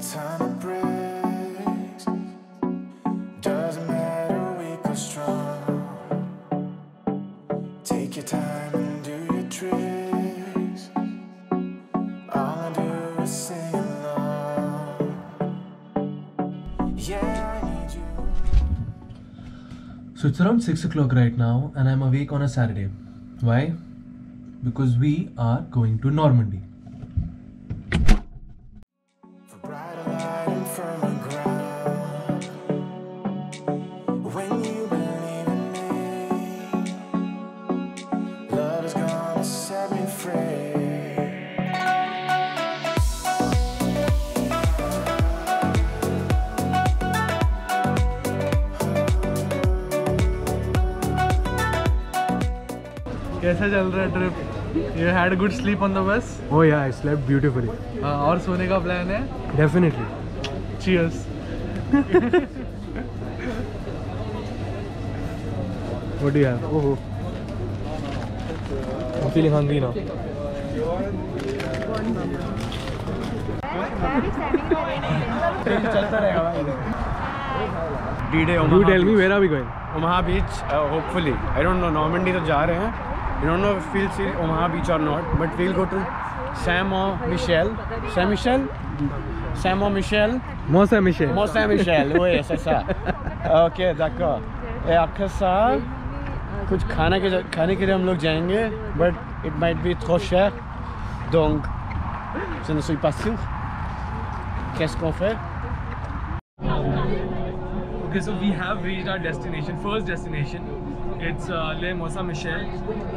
So it's around 6 o'clock right now, and I'm awake on a Saturday. Why? Because we are going to Normandy. कैसा चल रहा है trip you had good sleep on the bus oh yeah I slept beautifully और सोने का plan है? Definitely cheers what do you have ओहो I feeling hungry now चलता रहेगा भाई day tell me where are we Omaha beach hopefully I don't know Normandy तो जा रहे हैं. आई don't no feel C Omaha बीच और not but we'll go to Sam और मिशेल सैम मिशेल सैम और Michel Mosa Michel. Mon Saint-Michel, oui, c'est ça. Ok, d'accord. Et après ça, कुछ खाने के खाने के लिए हम लोग जाएंगे but it might be trop cher. Donc, je ne suis pas sûr. Qu'est-ce qu'on fait? Okay, so we have reached our destination, first destination. it's uh, Le Mont-Saint-Michel,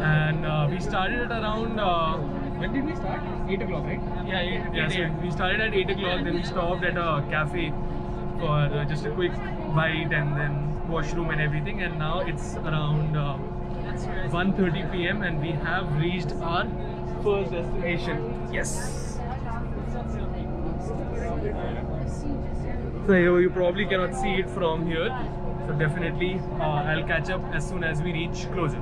and uh, we started at around. Uh, when did we start? Eight o'clock, right? Yeah, eight. Yeah, so we started at eight o'clock. Then we stopped at a cafe for uh, just a quick bite and then washroom and everything. And now it's around uh, 1:30 p.m. and we have reached our first destination. Yes. So you probably cannot see it from here. So definitely uh, I'll catch up as soon as we reach closer.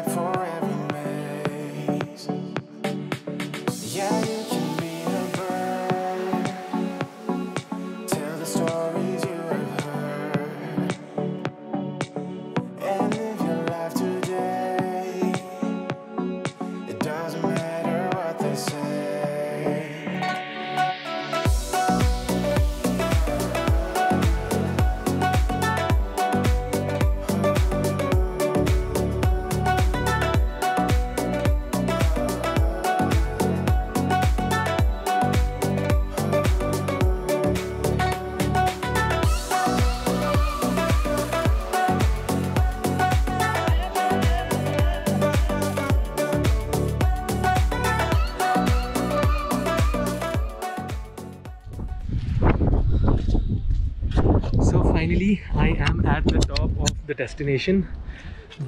A finally, I am at the top of the destination.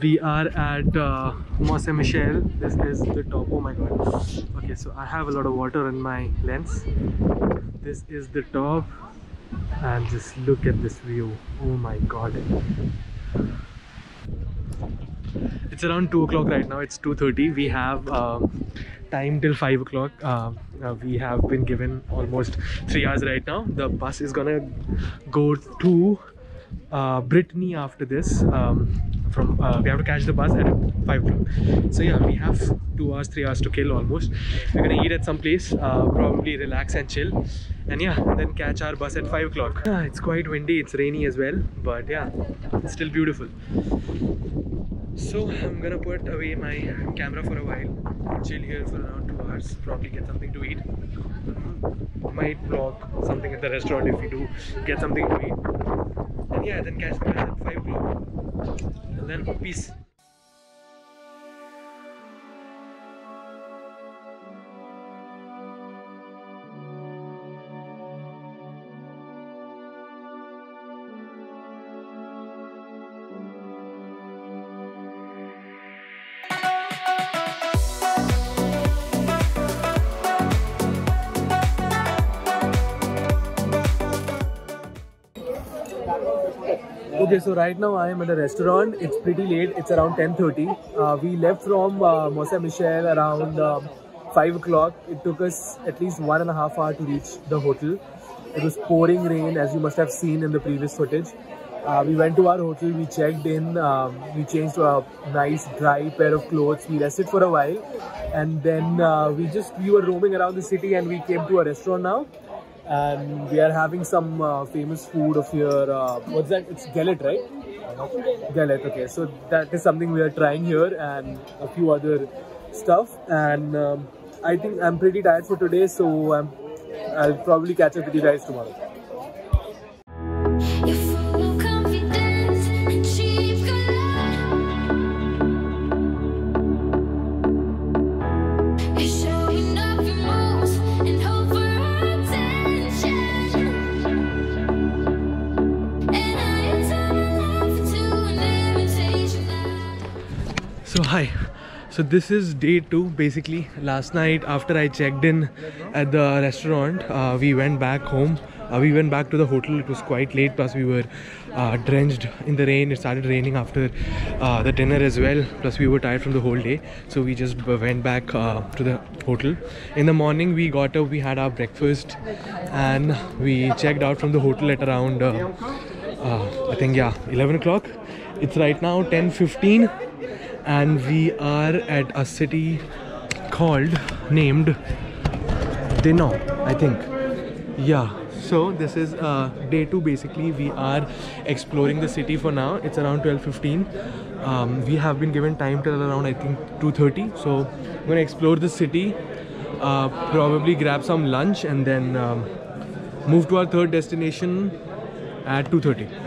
We are at uh, Saint Michel. This is the top. Oh my god. Okay, so I have a lot of water in my lens. This is the top, and just look at this view. Oh my god. It's around two o'clock right now. It's two thirty. We have um, time till five o'clock. Um, uh, we have been given almost three hours right now. The bus is gonna go to uh, Brittany after this. Um, from uh, we have to catch the bus at five o'clock. So yeah, we have two hours, three hours to kill almost. We're gonna eat at some place, uh, probably relax and chill, and yeah, then catch our bus at five o'clock. Yeah, it's quite windy. It's rainy as well, but yeah, it's still beautiful. So I'm gonna put away my camera for a while, chill here for around two hours, probably get something to eat. Might vlog something at the restaurant if we do get something to eat. And yeah, then catch bus at 5 o'clock. And then peace. Okay, so right now I am at a restaurant. It's pretty late. It's around 10:30. Uh, we left from uh, Mont Michel around um, five o'clock. It took us at least one and a half hour to reach the hotel. It was pouring rain, as you must have seen in the previous footage. Uh, we went to our hotel. We checked in. Um, we changed to a nice dry pair of clothes. We rested for a while, and then uh, we just we were roaming around the city, and we came to a restaurant now and we are having some uh, famous food of here. Uh, what's that? It's Galette, right? Galette. Okay, so that is something we are trying here, and a few other stuff. And um, I think I'm pretty tired for today, so I'm, I'll probably catch up with you guys tomorrow. Hi. So this is day two basically. Last night after I checked in at the restaurant, uh, we went back home. Uh, we went back to the hotel. It was quite late. Plus we were uh, drenched in the rain. It started raining after uh, the dinner as well. Plus we were tired from the whole day. So we just went back uh, to the hotel. In the morning we got up. We had our breakfast, and we checked out from the hotel at around uh, I think yeah 11 o'clock. It's right now 10:15 and we are at a city called named Dinan, I think. Yeah. So this is uh, day two. Basically, we are exploring the city for now. It's around 12:15. Um, we have been given time till around I think 2:30. So I'm gonna explore the city. Uh, probably grab some lunch and then um, move to our third destination at 2:30.